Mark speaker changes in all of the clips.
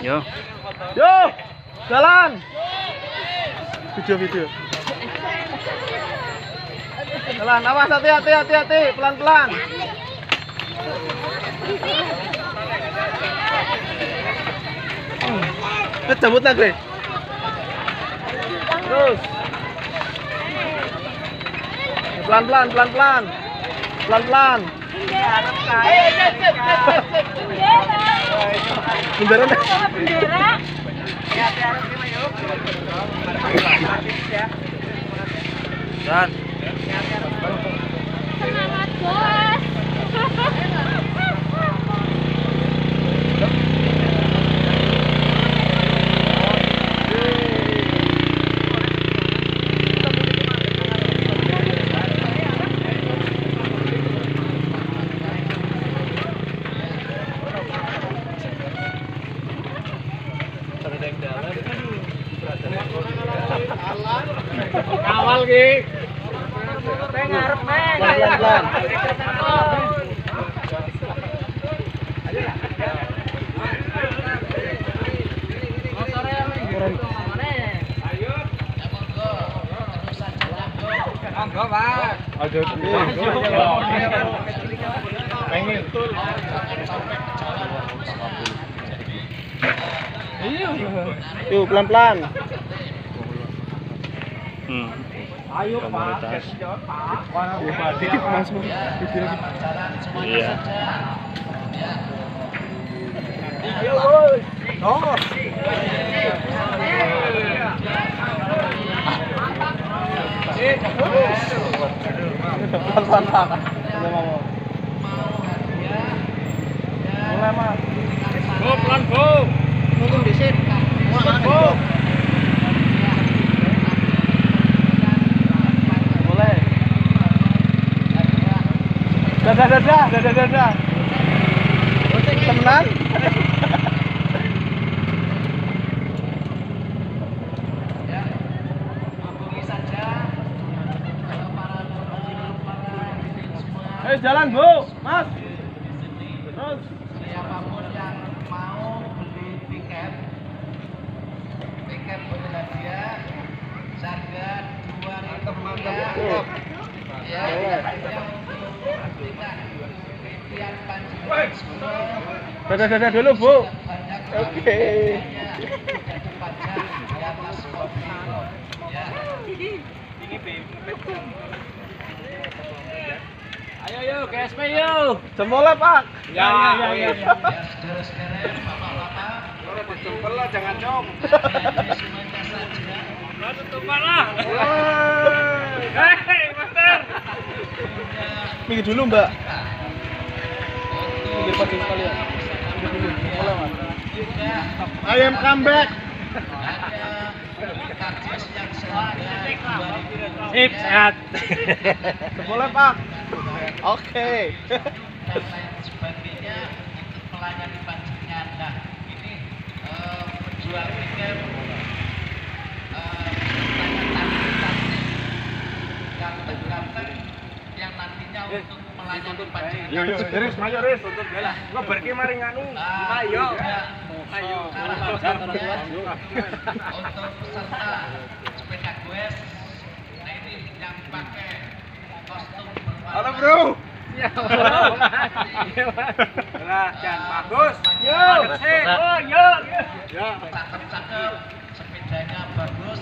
Speaker 1: Yo.
Speaker 2: Yo, jalan. Video video. Jalan, awas hati hati hati hati, pelan pelan. Eh, lagi. Terus. Pelan pelan pelan pelan. Pelan pelan. Bendera.
Speaker 3: Bendera.
Speaker 1: Dan
Speaker 3: Semangat, Bos.
Speaker 2: Kawal ki. Pelan pelan. Aduh, pengen. Yuk pelan pelan.
Speaker 1: Hmm.
Speaker 2: Ayo
Speaker 1: Komunitas.
Speaker 2: Titip mas
Speaker 1: Iya.
Speaker 2: Ayo boy. Oh. Pelan pelan. Udah mau. Mulai mas.
Speaker 1: Go pelan go.
Speaker 2: Nunggu di sini. Mulai. Mulai. Dadah dadah dadah dadah. Temenan. Ayo jalan bu, mas. Terus.
Speaker 4: siapa pun yang mau beli tiket tiket berhadiah harga dua ribu rupiah ya
Speaker 2: Dadah dadah dulu bu. Oke.
Speaker 4: ya
Speaker 1: Ayo yo KSP yo.
Speaker 2: Jempolnya pak.
Speaker 1: Ya, ya, ya, ya.
Speaker 4: ya
Speaker 2: Jempol lah jangan nyom.
Speaker 4: ini semuanya saja
Speaker 1: Tutupan lah. Hei.
Speaker 2: Minggir dulu mbak. Minggir pagi sekalian. I am come back.
Speaker 1: Sip, sehat.
Speaker 2: Jempolnya pak. Oke.
Speaker 4: dan lain sebagainya untuk melayani panjenengan. Nah, ini eh, penjual tiket eh, tanya-tanya yang terdaftar yang
Speaker 2: Yo yo, Riz, Riz. Mari nganu. Ayo.
Speaker 4: untuk peserta sepeda goes nah ini yang pakai kostum
Speaker 2: Halo bro.
Speaker 1: Jan bagus.
Speaker 2: Yo.
Speaker 1: Oh, yo.
Speaker 2: Ya.
Speaker 4: cakep-cakep sepedanya bagus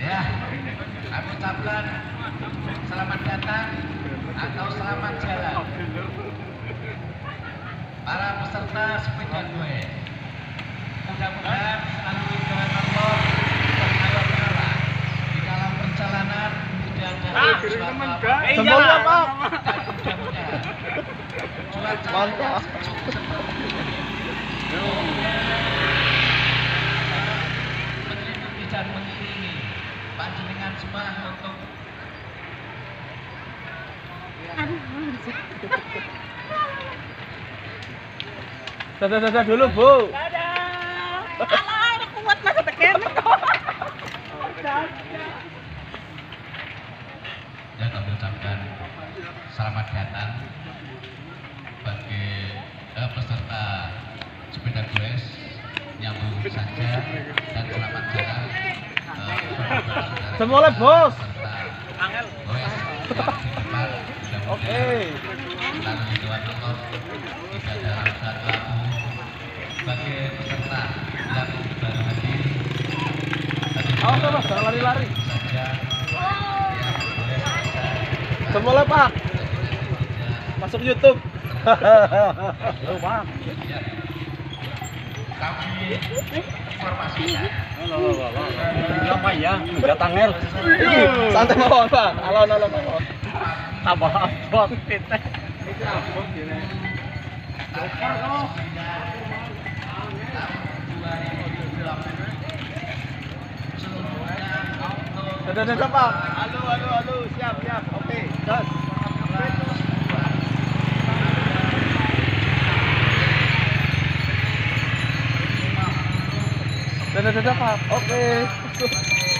Speaker 4: ya aku ucapkan selamat datang atau selamat jalan. Para peserta sepeda gue. Mudah-mudahan selalu dengan Allah berkala di dalam perjalanan tidak ada sesuatu apa
Speaker 2: Jempolnya pak.
Speaker 4: dan mudah-mudahan. Cuaca
Speaker 2: Mantap. Dadah dadah dulu bu.
Speaker 3: Dadah. Alah, kuat masa tekan.
Speaker 4: ya kami ucapkan selamat datang bagi eh, peserta sepeda goes nyambung saja dan selamat jalan kita,
Speaker 2: Bos.
Speaker 4: depan
Speaker 2: Oke. Awas mas, jangan lari-lari. Semuanya pak. Masuk YouTube. Halo pak.
Speaker 3: Apa ya? Enggak tangel.
Speaker 2: Santai mawon pak. Alon alon mawon.
Speaker 3: Tambah abot kita.
Speaker 2: Dadah dadah pak. Halo halo halo. Siap siap. Oke. Gas. Dadah dadah. Oke.
Speaker 4: jalan